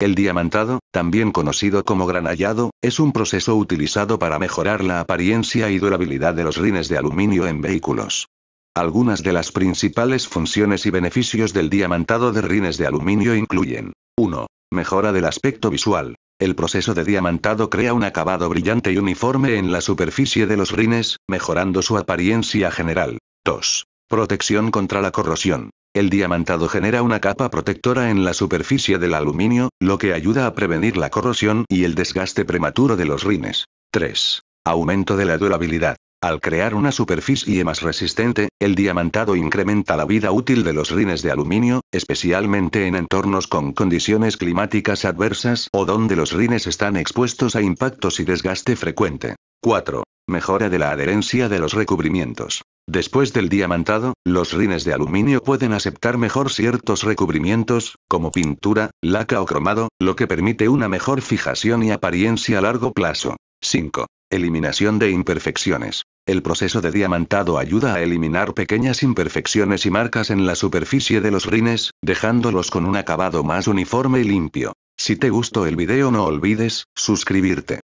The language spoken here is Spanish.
El diamantado, también conocido como granallado, es un proceso utilizado para mejorar la apariencia y durabilidad de los rines de aluminio en vehículos. Algunas de las principales funciones y beneficios del diamantado de rines de aluminio incluyen 1. Mejora del aspecto visual. El proceso de diamantado crea un acabado brillante y uniforme en la superficie de los rines, mejorando su apariencia general. 2. Protección contra la corrosión. El diamantado genera una capa protectora en la superficie del aluminio, lo que ayuda a prevenir la corrosión y el desgaste prematuro de los rines. 3. Aumento de la durabilidad. Al crear una superficie más resistente, el diamantado incrementa la vida útil de los rines de aluminio, especialmente en entornos con condiciones climáticas adversas o donde los rines están expuestos a impactos y desgaste frecuente. 4. Mejora de la adherencia de los recubrimientos. Después del diamantado, los rines de aluminio pueden aceptar mejor ciertos recubrimientos, como pintura, laca o cromado, lo que permite una mejor fijación y apariencia a largo plazo. 5. Eliminación de imperfecciones. El proceso de diamantado ayuda a eliminar pequeñas imperfecciones y marcas en la superficie de los rines, dejándolos con un acabado más uniforme y limpio. Si te gustó el video no olvides, suscribirte.